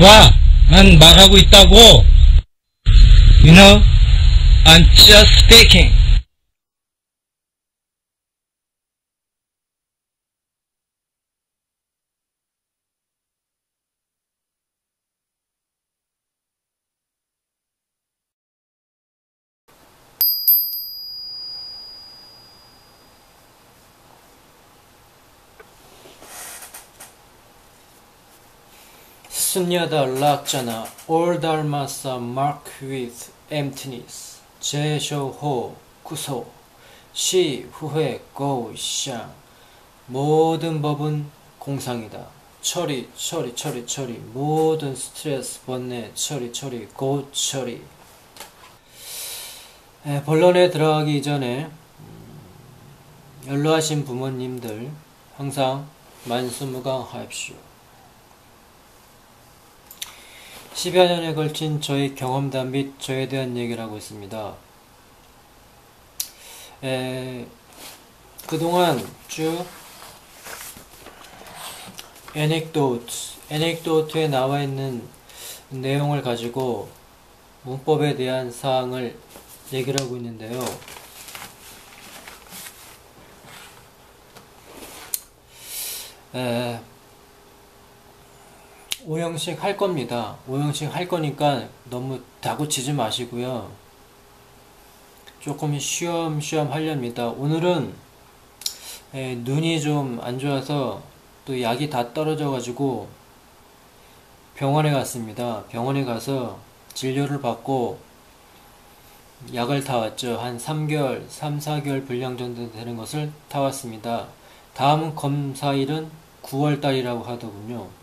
봐, 난 말하고 있다고. You know, I'm just speaking. 스냐다 락자나 올 닮았사 마크 with emptiness 제쇼호 구소 시 후회 고샹 모든 법은 공상이다. 처리 처리 처리 처리. 모든 스트레스 번뇌 처리 처리 고 처리. 에, 본론에 들어가기 전에 음, 연로하신 부모님들 항상 만수무강하십시오. 10여 년에 걸친 저의 경험담 및 저에 대한 얘기를 하고 있습니다. 에, 그동안 쭉 에넥도트, 에넥도트에 나와 있는 내용을 가지고 문법에 대한 사항을 얘기를 하고 있는데요. 에, 오형식 할 겁니다. 오형식 할 거니까 너무 다고치지 마시고요. 조금 쉬엄쉬엄 하렵니다. 오늘은 에, 눈이 좀 안 좋아서 또 약이 다 떨어져 가지고 병원에 갔습니다. 병원에 가서 진료를 받고 약을 타왔죠. 한 3개월, 3, 4개월 분량 정도 되는 것을 타왔습니다. 다음 검사일은 9월달이라고 하더군요.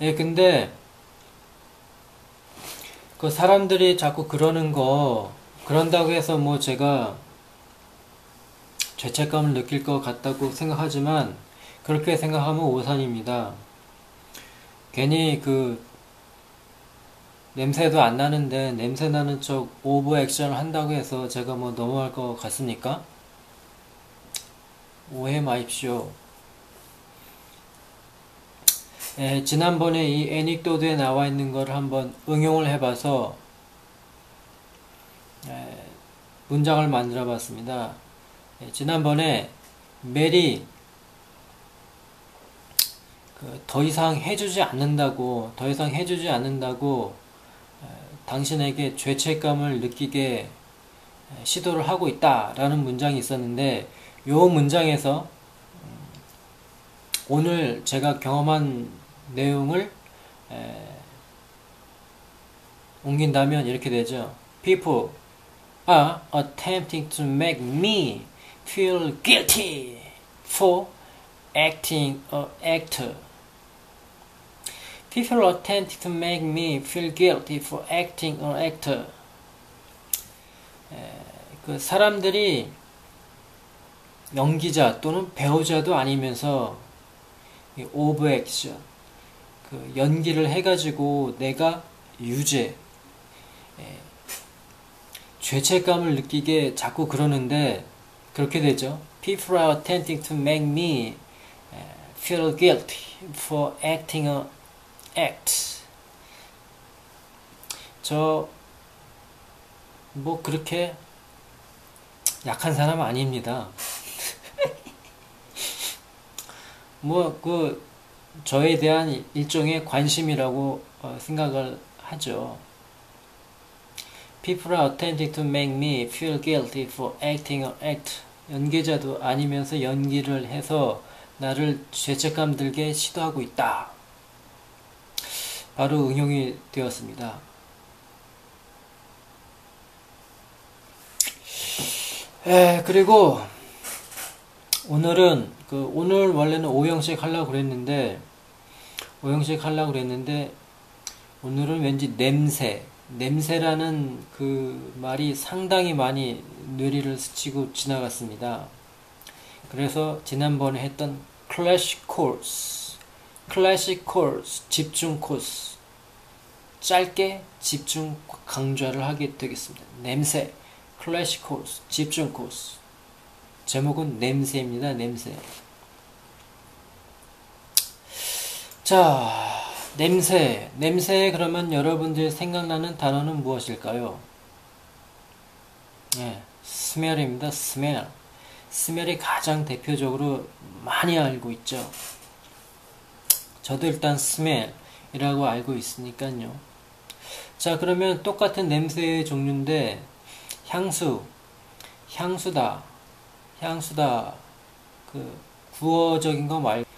예, 근데 그 사람들이 자꾸 그러는 거 그런다고 해서 뭐 제가 죄책감을 느낄 것 같다고 생각하지만 그렇게 생각하면 오산입니다. 괜히 그 냄새도 안 나는데 냄새 나는 쪽 오버 액션을 한다고 해서 제가 뭐 넘어갈 것 같습니까? 오해 마십시오. 예, 지난번에 이 애닉도드에 나와 있는 걸 한번 응용을 해봐서 예, 문장을 만들어 봤습니다. 예, 지난번에 멜이 그더 이상 해주지 않는다고 더 이상 해주지 않는다고 에, 당신에게 죄책감을 느끼게 에, 시도를 하고 있다 라는 문장이 있었는데 이 문장에서 음, 오늘 제가 경험한 내용을 에, 옮긴다면 이렇게 되죠. People are attempting to make me feel guilty for acting a actor. People are attempting to make me feel guilty for acting an actor. 에, 그 사람들이 연기자 또는 배우자도 아니면서 over action 그 연기를 해가지고 내가 유죄 에, 죄책감을 느끼게 자꾸 그러는데 그렇게 되죠. People are attempting to make me feel guilty for acting a act. 저, 뭐, 그렇게 약한 사람 아닙니다. 뭐, 그, 저에 대한 일종의 관심이라고 생각을 하죠. People are attempting to make me feel guilty for acting an act. 연기자도 아니면서 연기를 해서 나를 죄책감 들게 시도하고 있다. 바로 응용이 되었습니다. 에, 그리고 오늘은 그 오늘 원래는 5형식 하려고 그랬는데 5형식 하려고 그랬는데 오늘은 왠지 냄새 냄새라는 그 말이 상당히 많이 뇌리를 스치고 지나갔습니다. 그래서 지난번에 했던 클래식 코스, 클래식 코스, 집중 코스, 짧게 집중 강좌를 하게 되겠습니다. 냄새, 클래식 코스, 집중 코스. 제목은 냄새입니다. 냄새. 자, 냄새. 냄새 그러면 여러분들 생각나는 단어는 무엇일까요? 예, 스멜입니다. 스멜. 스멜이 가장 대표적으로 많이 알고 있죠. 저도 일단 스멜이라고 알고 있으니까요. 자, 그러면 똑같은 냄새의 종류인데 향수, 향수다, 향수다. 그 구어적인 거 말고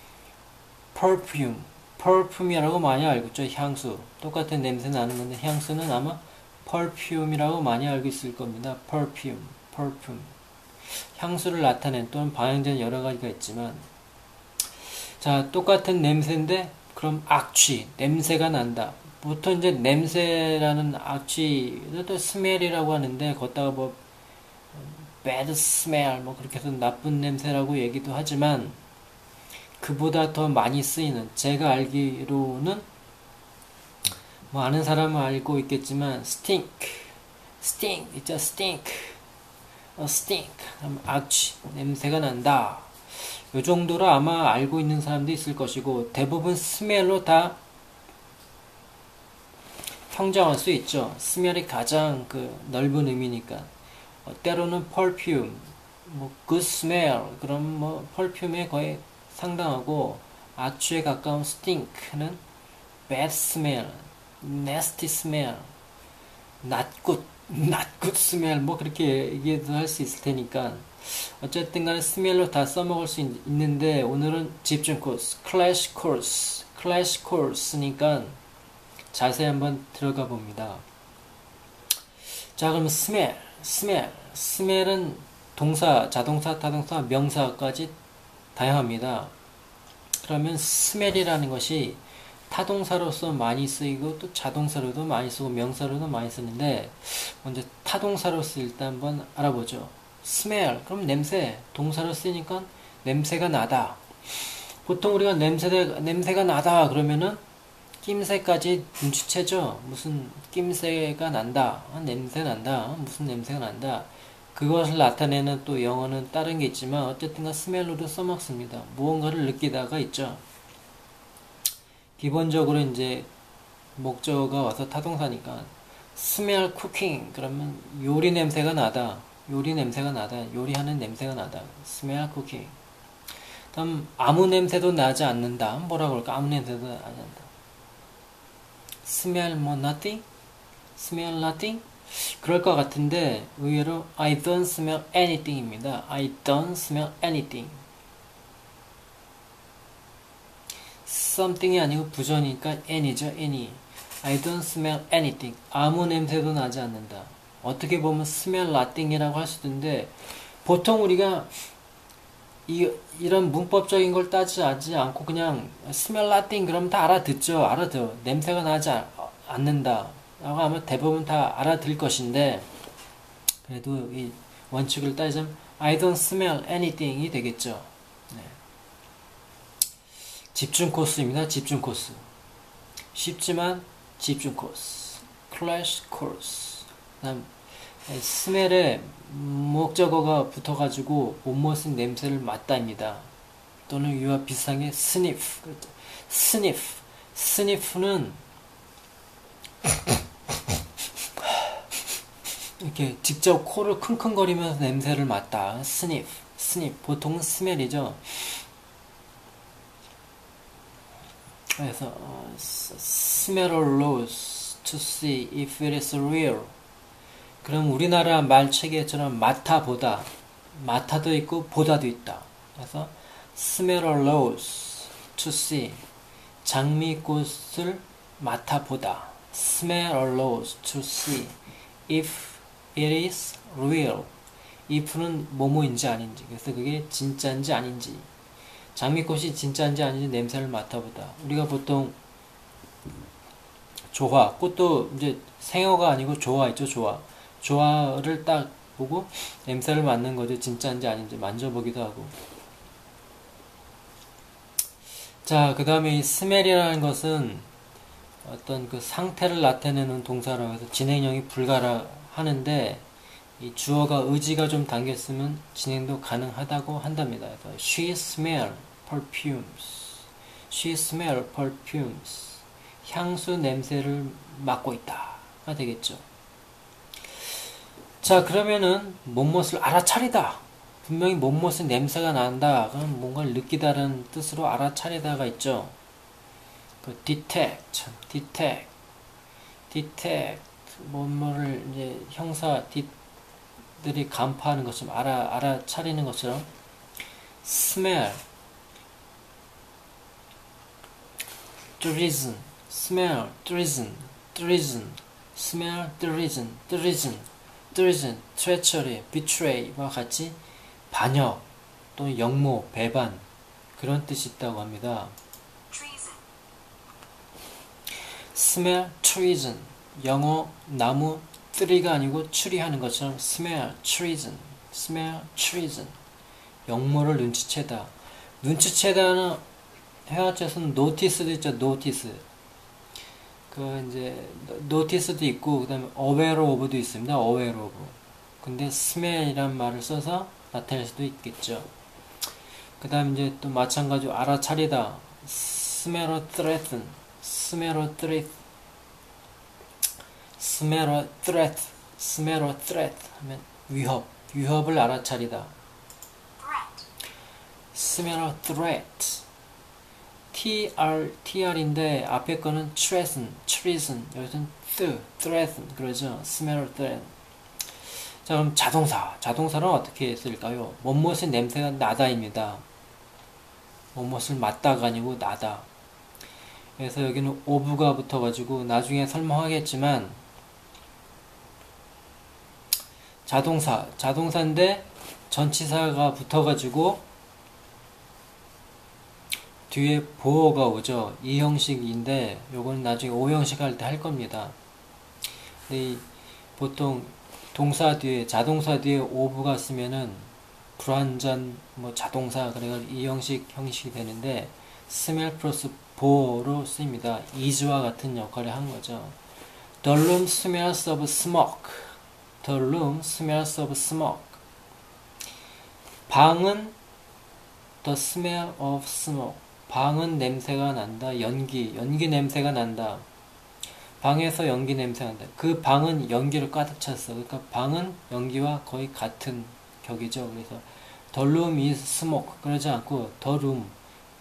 perfume, perfume이라고 많이 알고 있죠. 향수. 똑같은 냄새 나는 건데 향수는 아마 perfume이라고 많이 알고 있을 겁니다. perfume, perfume. 향수를 나타낸 또는 방향제는 여러 가지가 있지만 자 똑같은 냄새인데 그럼 악취 냄새가 난다 보통 이제 냄새라는 악취 또 스멜이라고 하는데 걷다가 뭐 bad smell 뭐 그렇게 해서 나쁜 냄새라고 얘기도 하지만 그보다 더 많이 쓰이는 제가 알기로는 뭐 아는 사람은 알고 있겠지만 stink stink 있죠? stink 어, stink. 악취 냄새가 난다. 요 정도로 아마 알고 있는 사람도 있을 것이고 대부분 스멜로 다 평정할 수 있죠. 스멜이 가장 그 넓은 의미니까. 어, 때로는 perfume 뭐 good smell. 그럼 뭐 perfume에 거의 상당하고 악취에 가까운 stink는 bad smell nasty smell good not good smell 뭐 그렇게 얘기도 할 수 있을 테니까 어쨌든 간에 smell로 다 써먹을 수 있, 는데 오늘은 집중 코스 crash course crash course니까 자세히 한번 들어가 봅니다. 자 그럼 smell smell smell은 동사 자동사 타동사 명사까지 다양합니다 그러면 스멜이라는 것이 타동사로서 많이 쓰이고 또 자동사로도 많이 쓰고 명사로도 많이 쓰는데 먼저 타동사로서 일단 한번 알아보죠. smell 그럼 냄새 동사로 쓰니까 냄새가 나다. 보통 우리가 냄새 냄새가 나다 그러면은 낌새까지 눈치채죠. 무슨 낌새가 난다. 아, 냄새 난다. 무슨 냄새가 난다. 그것을 나타내는 또 영어는 다른 게 있지만 어쨌든 스멜로도 써먹습니다. 무언가를 느끼다가 있죠. 기본적으로 이제 목적어가 와서 타동사니까 스멜 쿠킹 그러면 요리 냄새가 나다. 요리 냄새가 나다. 요리하는 냄새가 나다. 스멜 쿠킹. 다음 아무 냄새도 나지 않는다. 뭐라 그럴까? 아무 냄새도 나지 않는다. 스멜 뭐 nothing? 스멜 nothing 그럴 것 같은데 의외로 I don't smell anything입니다 I don't smell anything something이 아니고 부전이니까 any죠, any. I don't smell anything. 아무 냄새도 나지 않는다. 어떻게 보면 smell nothing이라고 할 수도 있는데 보통 우리가 이, 이런 문법적인 걸 따지지 않고 그냥 smell nothing 그러면 다 알아듣죠. 알아들어. 냄새가 나지 않는다. 라고 하면 대부분 다 알아들 것인데 그래도 이 원칙을 따지자면 I don't smell anything이 되겠죠. 집중 코스입니다. 집중 코스. 쉽지만 집중 코스. crash course. 다음 smell에 목적어가 붙어가지고 못못은 냄새를 맡다입니다. 또는 이와 비슷하게 sniff. sniff. sniff는 이렇게 직접 코를 킁킁거리면서 냄새를 맡다. sniff. sniff. 보통은 smell이죠. 그래서 어, smell a rose to see if it is real. 그럼 우리나라 말체계처럼 맡아보다 맡아도 있고 보다도 있다. 그래서 smell rose to see 장미꽃을 맡아보다 smell rose to see if it is real. if는 뭐뭐인지 아닌지 그래서 그게 진짜인지 아닌지 장미꽃이 진짜인지 아닌지 냄새를 맡아보다. 우리가 보통 조화, 꽃도 이제 생어가 아니고 조화 있죠, 조화. 조화를 딱 보고 냄새를 맡는 거죠. 진짜인지 아닌지 만져보기도 하고. 자, 그 다음에 이 스멜이라는 것은 어떤 그 상태를 나타내는 동사라고 해서 진행형이 불가라 하는데 이 주어가 의지가 좀 담겼으면 진행도 가능하다고 한답니다. she smell perfumes. She smell perfumes. 향수 냄새를 맡고 있다. 가 되겠죠. 자, 그러면은 못못을 알아차리다. 분명히 못못의 냄새가 난다. 그럼 뭔가를 느끼다는 뜻으로 알아차리다가 있죠. 그 detect, detect, detect, 뭐뭐를 이제 형사 dit들이 간파하는 것처럼 알아 알아차리는 것처럼 smell, treason, smell, treason, treason, smell, treason, treason, treason, treachery, betray와 같이 반역 또는 역모, 배반 그런 뜻이 있다고 합니다. smell, treason 영어 나무 트리가 아니고 추리하는 것처럼 smell, treason, smell, treason. 역모를 눈치채다. 눈치채다는 회화체에서는 notice도 있죠, notice. 그 이제 notice도 있고 그 다음에 aware of도 있습니다, aware of. 근데 smell이란 말을 써서 나타낼 수도 있겠죠. 그 다음 이제 또 마찬가지로 알아차리다. smell a threat, smell a threat, smell a threat, smell a threat 하면 위협, 위협을 알아차리다. smell a threat. tr, tr인데 앞에 거는 treason, treason, 여기서는 th, threaten 그러죠. smell a threat. 자 그럼 자동사 자동사는 어떻게 쓸까요? 뭐뭇의 냄새가 나다입니다 뭐뭇을 맡다가 아니고 나다 그래서 여기는 오브가 붙어가지고 나중에 설명하겠지만 자동사 자동사인데 전치사가 붙어가지고 뒤에 보어가 오죠 이 형식인데 요거는 나중에 오 형식 할 때 할 겁니다 근데 이 보통 동사 뒤에 자동사 뒤에 오브가 쓰면은 불완전 뭐 자동사 그래가 이 형식 형식이 되는데 스멜 플러스 보로 쓰입니다. 이즈와 같은 역할을 한 거죠. Room smells of smoke. The room smells of smoke. 방은 the smell of smoke. 방은 냄새가 난다. 연기, 연기 냄새가 난다. 방에서 연기 냄새가 난다. 그 방은 연기로 가득 찼어. 그러니까 방은 연기와 거의 같은 격이죠. 그래서 the room is smoke. 그러지 않고 the room.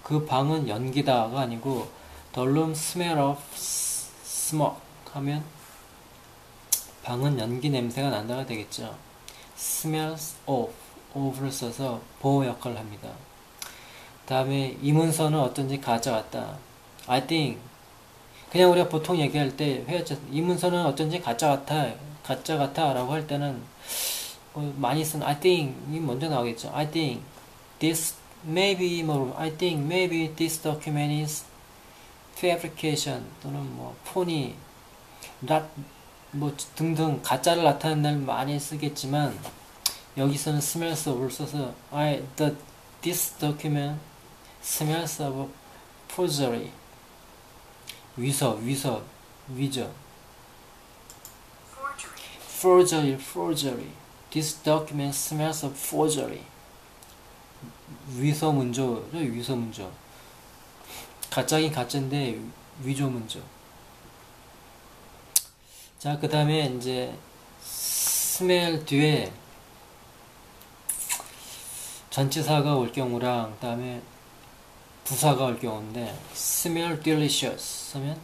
그 방은 연기다가 아니고 the room smell of smoke 하면 방은 연기 냄새가 난다가 되겠죠. smells of, of를 써서 보호 역할을 합니다. 다음에 이 문서는 어떤지 가져왔다. I think 그냥 우리가 보통 얘기할 때 회화자 이 문서는 어쩐지 가짜 같아 가짜 같아 라고 할 때는 어, 많이 쓴 I think 이 먼저 나오겠죠 I think this maybe 뭐 I think maybe this document is fabrication 또는 뭐 폰이 not 뭐 등등 가짜를 나타내는 날 많이 쓰겠지만 여기서는 smells of를 써서 I the this document smells of forgery 위서, 위서, 위저. forgery, forgery. This document smells of forgery. 위서 문조죠, 위서 문조. 가짜긴 가짜인데 위조 문조. 자, 그 다음에 이제 smell 뒤에 전치사가 올 경우랑 그 다음에 부사가 올 경우인데 smell delicious 하면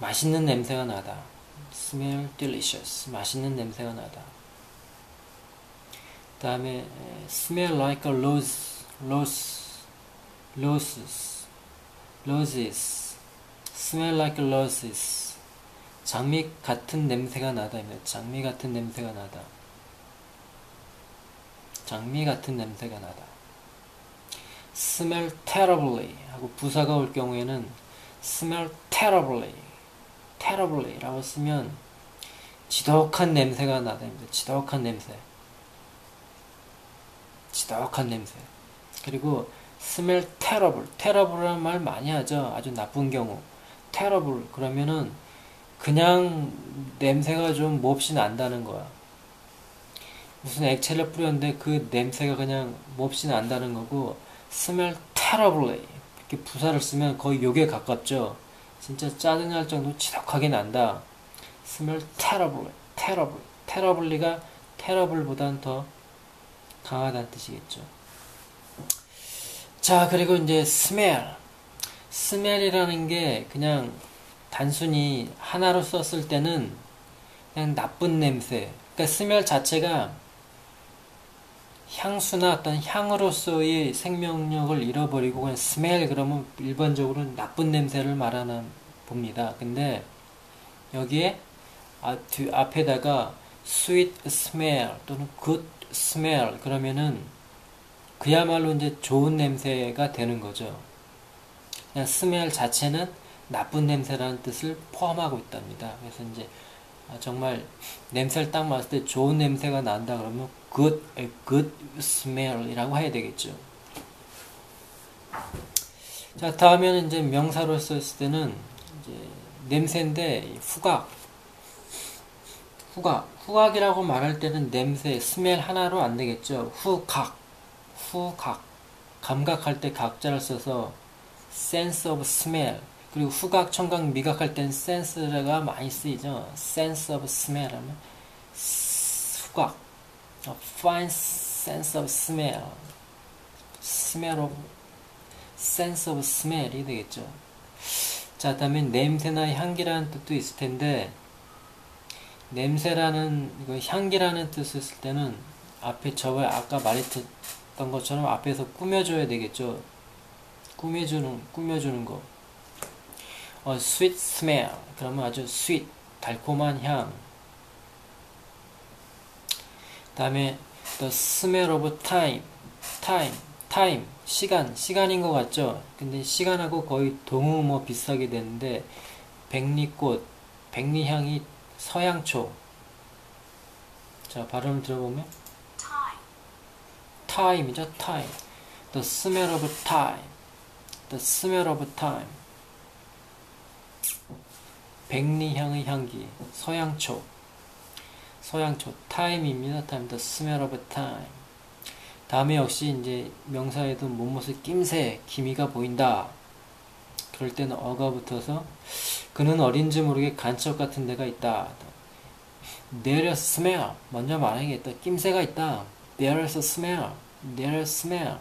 맛있는 냄새가 나다. smell delicious 맛있는 냄새가 나다. 다음에 smell like a rose rose roses roses smell like roses 장미 같은 냄새가 나다입니다. 장미 같은 냄새가 나다. 장미 같은 냄새가 나다. smell terribly 하고 부사가 올 경우에는 smell terribly terribly 라고 쓰면 지독한 냄새가 나다입니다. 지독한 냄새. 지독한 냄새. 그리고 smell terrible. terrible라는 말 많이 하죠. 아주 나쁜 경우. terrible 그러면은 그냥 냄새가 좀 몹시 난다는 거야. 무슨 액체를 뿌렸는데 그 냄새가 그냥 몹시 난다는 거고 smell terribly 이렇게 부사를 쓰면 거의 욕에 가깝죠. 진짜 짜증날 정도 지독하게 난다. smell terrible, terrible, terribly가 terrible보단 더 강하다는 뜻이겠죠. 자, 그리고 이제 smell. smell이라는 게 그냥 단순히 하나로 썼을 때는 그냥 나쁜 냄새. 그러니까 smell 자체가 향수나 어떤 향으로서의 생명력을 잃어버리고 그냥 smell 그러면 일반적으로 나쁜 냄새를 말하는 봅니다. 근데 여기에 아, 뒤, 앞에다가 sweet smell 또는 good smell 그러면은 그야말로 이제 좋은 냄새가 되는 거죠. 그냥 smell 자체는 나쁜 냄새라는 뜻을 포함하고 있답니다. 그래서 이제 아, 정말 냄새를 딱 맡을 때 좋은 냄새가 난다 그러면 good, good smell이라고 해야 되겠죠. 자, 다음에는 이제 명사로 썼을 때는 이제 냄새인데 후각, 후각, 후각이라고 말할 때는 냄새, 스멜 하나로 안 되겠죠. 후각, 후각, 감각할 때 각자를 써서 sense of smell. 그리고 후각, 청각, 미각할 땐 sense가 많이 쓰이죠. sense of smell 후각, a fine sense of smell, smell of sense of smell이 되겠죠. 자, 다음에 냄새나 향기라는 뜻도 있을 텐데 냄새라는 이거 향기라는 뜻을 쓸 때는 앞에 저번에 아까 말했던 것처럼 앞에서 꾸며줘야 되겠죠. 꾸며주는 꾸며주는 거. 어, sweet smell. 그러면 아주 sweet 달콤한 향. 다음에 the smell of time. time. time. 시간. 시간인 것 같죠? 근데 시간하고 거의 뭐 비슷하게 되는데 백리꽃, 백리향이 서양초. 자, 발음을 들어보면 time, time이죠, time. The smell of time. The smell of time. 백리향의 향기, 서양초. 서양초, time입니다. time, the smell of time. 다음에 역시 이제 명사에도 못못을 낌새, 기미가 보인다. 그럴 때는 어가 붙어서 그는 어린지 모르게 간첩 같은 데가 있다. Is smell. 먼저 말하겠다. 낌새가 있다. There is a smell. There is smell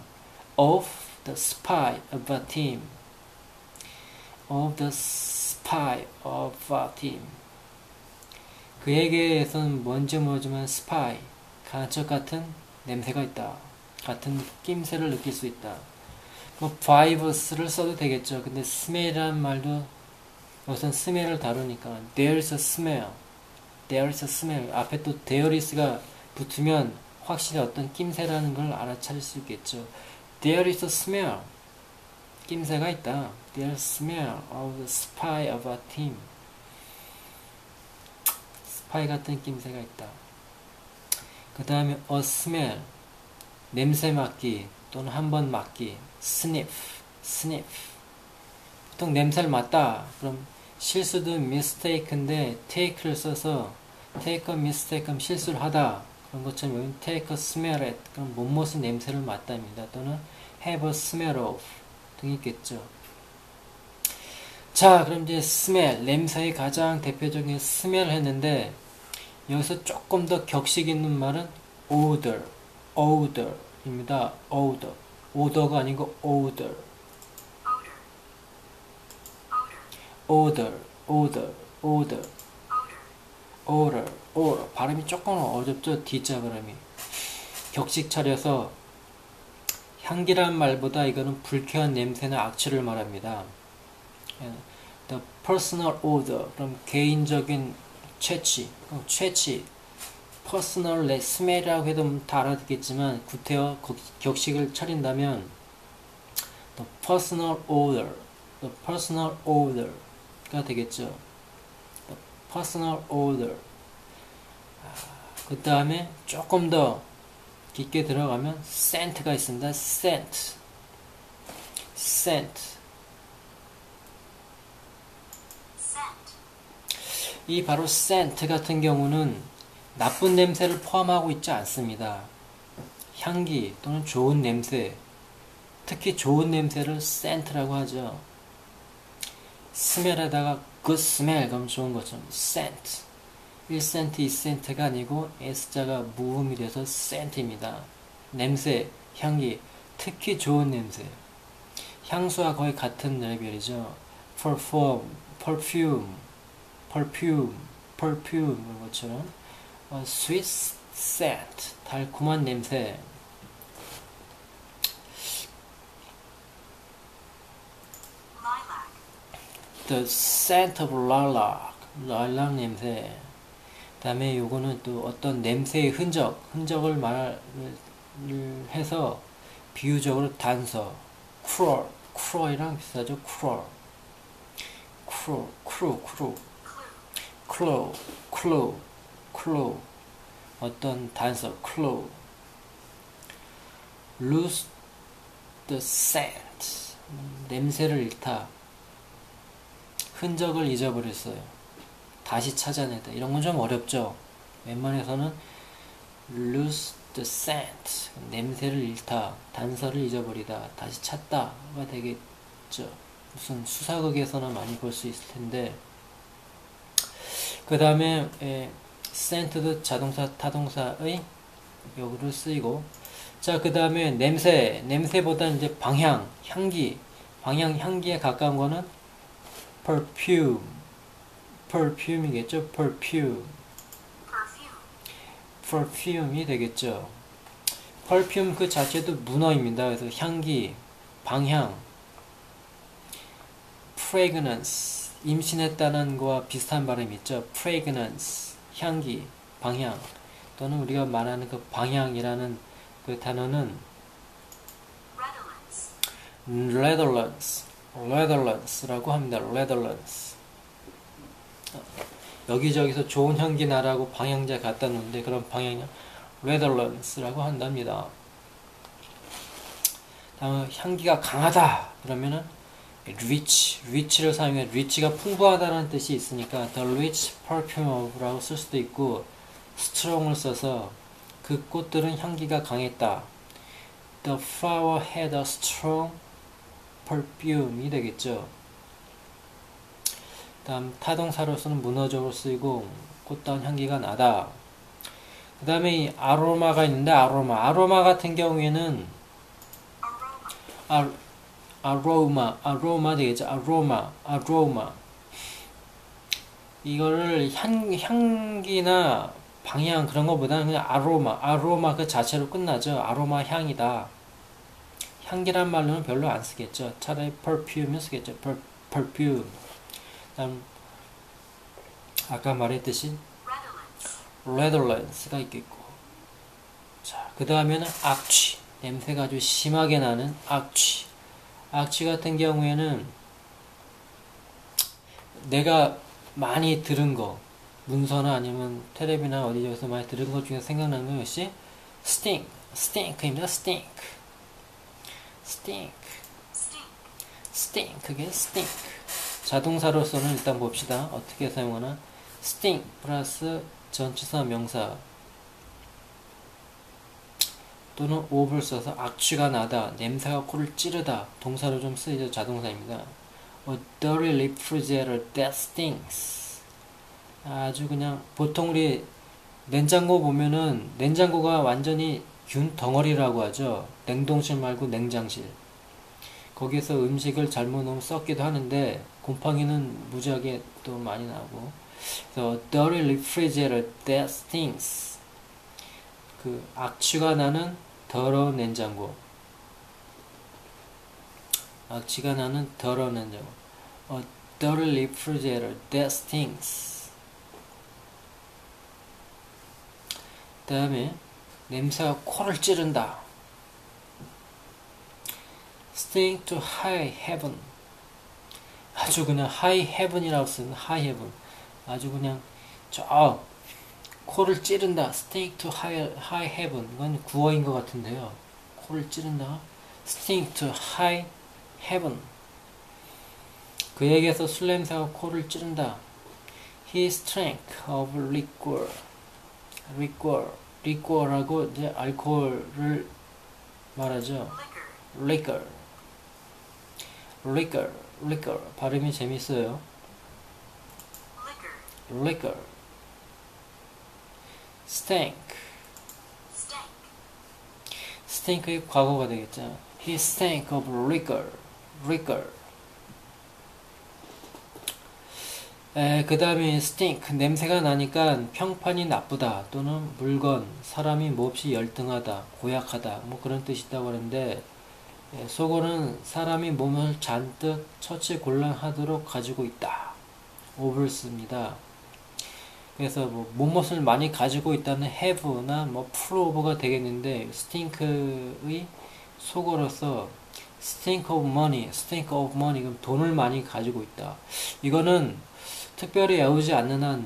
of the spy of a team. Of the spy of a team. 그에게에서는 뭔지 모르지만 spy, 간첩 같은 냄새가 있다. 같은 낌새를 느낄 수 있다. 뭐 vibes를 써도 되겠죠. 근데 smell이라는 말도 우선 smell을 다루니까 there's a smell, there's a smell 앞에 또 there is가 붙으면 확실히 어떤 낌새라는 걸 알아차릴 수 있겠죠. There is a smell. 낌새가 있다. A smell of the spy of a team. 스파이 같은 낌새가 있다. 그 다음에 a smell. 냄새 맡기 또는 한 번 맡기. sniff, sniff. 보통 냄새를 맡다. 그럼 실수도 mistake인데 take를 써서 take a mistake 하면 실수를 하다. 그런 것처럼 여기 take a smell at 그럼 못못은 냄새를 맡다입니다. 또는 have a smell of 등이 있겠죠. 자, 그럼 이제 smell, 냄새의 가장 대표적인 smell 했는데 여기서 조금 더 격식 있는 말은 odor, odor입니다. odor. odor가 아니고 odor, odor, odor, odor, odor, odor. 발음이 조금 어렵죠? D자 발음이. 격식 차려서 향기란 말보다 이거는 불쾌한 냄새나 악취를 말합니다. 예, The personal odor. 그럼 개인적인 채취, 채취. personal smell이라고 해도 다 알아듣겠지만 구태여 거- 격식을 차린다면 the personal odor, the personal odor가 되겠죠. the personal odor. 그 다음에 조금 더 깊게 들어가면 scent가 있습니다. scent. scent, 이 바로 scent 같은 경우는 나쁜 냄새를 포함하고 있지 않습니다. 향기 또는 좋은 냄새, 특히 좋은 냄새를 scent라고 하죠. 스멜에다가 good smell 그럼 좋은 것처럼 scent 1cent, 2cent가 아니고 S자가 무음이 돼서 scent입니다. 냄새, 향기, 특히 좋은 냄새. 향수와 거의 같은 레벨이죠. perfume, perfume, perfume, perfume 이런 것처럼 어, sweet scent, 달콤한 냄새. The scent of lilac, lilac 냄새. 다음에 요거는 또 어떤 냄새의 흔적, 흔적을 말을 해서 비유적으로 단서, crawl, craw이랑 비슷하죠, crawl, crawl, crawl. clue, clue, clue, clue. 어떤 단서, clue. lose the scent. 음, 냄새를 잃다. 흔적을 잊어버렸어요. 다시 찾아내다. 이런 건 좀 어렵죠. 웬만해서는 lose the scent. 냄새를 잃다. 단서를 잊어버리다. 다시 찾다가 되겠죠. 무슨 수사극에서나 많이 볼 수 있을 텐데. 그 다음에 scent도 자동사 타동사의 역으로 쓰이고 자그 다음에 냄새 냄새보다 이제 방향 향기 방향 향기에 가까운 거는 perfume perfume이겠죠 perfume perfume, perfume이 되겠죠 perfume 그 자체도 문어입니다 그래서 향기 방향 fragrance 임신했다는 거와 비슷한 발음이 있죠 fragrance 향기 방향 또는 우리가 말하는 그 방향이라는 그 단어는 redolence, redolence, redolence라고 합니다. redolence. 여기저기서 좋은 향기 나라고 방향제 갖다 놓는데 그런 방향이 redolence라고 한답니다. 다음 향기가 강하다 그러면은 rich, rich를 사용해 rich가 풍부하다는 뜻이 있으니까 the rich perfume of라고 쓸 수도 있고 strong을 써서 그 꽃들은 향기가 강했다. The flower had a strong perfume이 되겠죠. 다음 타동사로서는 문어적으로 쓰이고 꽃다운 향기가 나다. 그 다음에 이 아로마가 있는데 아로마 아로마 같은 경우에는 아, 아로마 아로마 되겠죠. 아로마 아로마 이거를 향, 향기나 방향 그런 거보다는 그냥 아로마 아로마 그 자체로 끝나죠. 아로마 향이다. 향기란 말로는 별로 안 쓰겠죠. 차라리 perfume 쓰겠죠. per, perfume. 다음 아까 말했듯이 redolence가 있겠고 자, 그 다음에는 악취 냄새가 아주 심하게 나는 악취. 악취 같은 경우에는 내가 많이 들은 거 문서나 아니면 텔레비나 어디저기서 많이 들은 것 중에 생각나는 것이 stink, stink입니다 stink. stink, stink, stink 그게 stink 자동사로서는 일단 봅시다 어떻게 사용하나 stink 플러스 전치사 명사 또는 of를 써서 악취가 나다, 냄새가 코를 찌르다 동사로 좀 쓰이죠 자동사입니다. A dirty refrigerator that stinks. 아주 그냥 보통 우리 냉장고 보면은 냉장고가 완전히 균 덩어리라고 하죠. 냉동실 말고 냉장실. 거기에서 음식을 잘못 넣으면 썩기도 하는데 곰팡이는 무지하게 또 많이 나고. 그래서 dirty refrigerator that stinks. 그 악취가 나는 더러운 냉장고. 악취가 나는 더러운 냉장고. A dirty refrigerator that stinks. 다음에 냄새가 코를 찌른다. Stink to high heaven. 아주 그냥 high heaven이라고 쓰는 high heaven. 아주 그냥 저 코를 찌른다. stink to high, high heaven. 이건 구어인 것 같은데요. 코를 찌른다. stink to high heaven. 그에게서 술 냄새가 코를 찌른다. He drank of liquor. liquor. liquor라고 이제 알코올을 말하죠. liquor, liquor, liquor. 발음이 재밌어요. liquor, stank, stink의 과거가 되겠죠. He stank of liquor, liquor. 에, 그 다음에 stink, 냄새가 나니까 평판이 나쁘다 또는 물건, 사람이 몹시 열등하다, 고약하다 뭐 그런 뜻이 있다고 하는데 에, 속어는 사람이 몸을 잔뜩 처치곤란하도록 가지고 있다. 오브를 씁니다. 그래서 뭐 몸못을 많이 가지고 있다는 have나 뭐 prove가 되겠는데 stink의 속어로서 stink of money, stink of money 그럼 돈을 많이 가지고 있다. 이거는 특별히 외우지 않는 한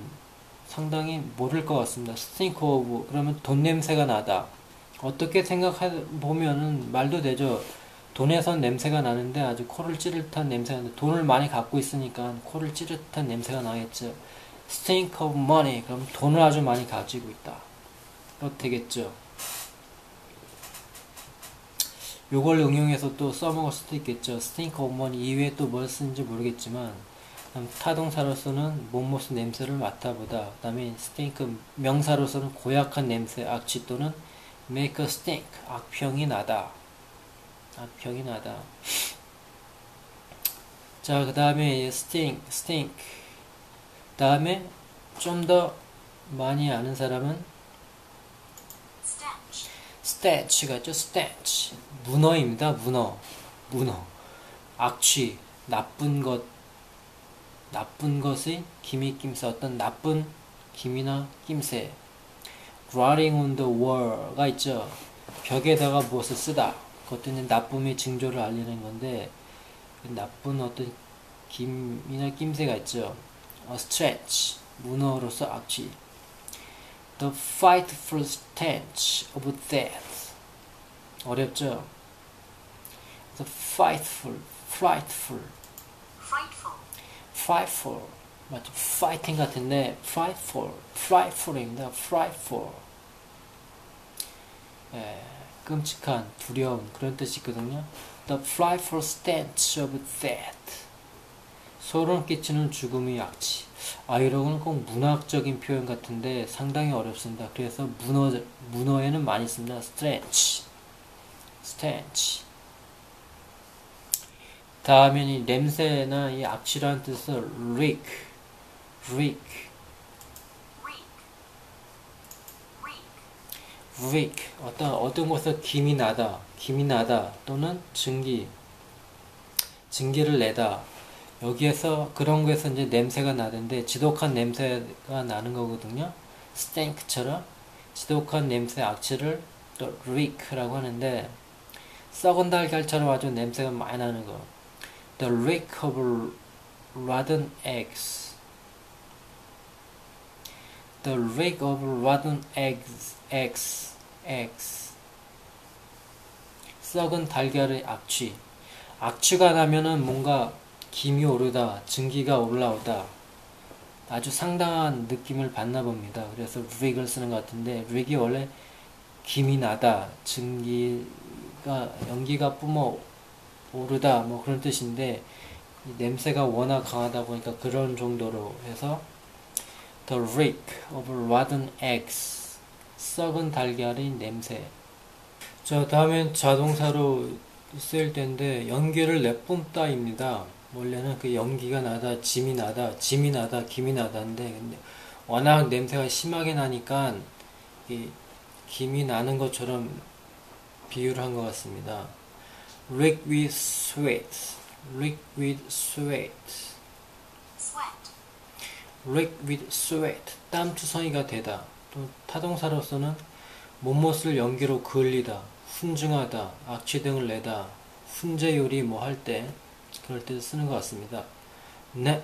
상당히 모를 것 같습니다. stink of 그러면 돈 냄새가 나다. 어떻게 생각해 보면은 말도 되죠. 돈에선 냄새가 나는데 아주 코를 찌를 듯한 냄새가 나는데 돈을 많이 갖고 있으니까 코를 찌를 듯한 냄새가 나겠죠. stink of money 그럼 돈을 아주 많이 가지고 있다. 되겠죠. 요걸 응용해서 또 써먹을 수도 있겠죠. stink of money 이외에 또 뭘 쓰는지 모르겠지만 타동사로서는 몸모습 냄새를 맡아보다. 그 다음에 stink 명사로서는 고약한 냄새, 악취 또는 make a stink 악평이 나다. 악평이 나다. 자, 그 다음에 stink, stink. 다음에 좀 더 많이 아는 사람은 stench, stench가 있죠. stench. 문어입니다. 문어. 문어. 악취, 나쁜 것, 나쁜 것의 기미 낌새 어떤 나쁜 기미나 낌새. writing on the wall가 있죠. 벽에다가 무엇을 쓰다. 이제 나쁨의 징조를 알리는 건데 그 나쁜 어떤 김이나 낌새가 있죠. A stretch 문어로서 악취. The frightful stench of death 어렵죠. The frightful, frightful, frightful, frightful 맞죠? fighting 같은데 frightful, frightful입니다. frightful 예, 끔찍한, 두려운 그런 뜻이 있거든요. The frightful stench of death 소름 끼치는 죽음의 악취. 아, 이런 꼭 문학적인 표현 같은데 상당히 어렵습니다. 그래서 문어, 문어에는 많이 씁니다. stench, stench. 다음에는 이 냄새나 이 악취라는 reek, reek, reek, reek. 어떤, 어떤 곳에서 김이 나다, 김이 나다, 또는 증기, 증기를 내다. 여기에서 그런 거에서 이제 냄새가 나는데 지독한 냄새가 나는 거거든요. 스탱크처럼 지독한 냄새 악취를 또 reek라고 하는데 썩은 달걀처럼 아주 냄새가 많이 나는 거. The reek of rotten eggs. The reek of rotten eggs. Eggs. eggs. 썩은 달걀의 악취. 악취가 나면은 뭔가 김이 오르다, 증기가 올라오다. 아주 상당한 느낌을 받나 봅니다. 그래서 릭을 쓰는 것 같은데, 릭이 원래 김이 나다, 증기가, 연기가 뿜어 오르다, 뭐 그런 뜻인데, 이 냄새가 워낙 강하다 보니까 그런 정도로 해서, The reek of rotten eggs. 썩은 달걀의 냄새. 자, 다음엔 자동사로 쓰일 텐데, 연기를 내뿜다입니다. 원래는 그 연기가 나다, 짐이 나다, 짐이 나다, 김이 나다인데, 근데 워낙 냄새가 심하게 나니까, 이 김이 나는 것처럼 비유를 한 것 같습니다. Reek with sweat, reek with sweat, sweat, reek with sweat, 땀투성이가 되다. 또 타동사로서는 못못을 연기로 그을리다, 훈증하다, 악취 등을 내다, 훈제 요리 뭐 할 때 그럴 때 쓰는 것 같습니다. 네,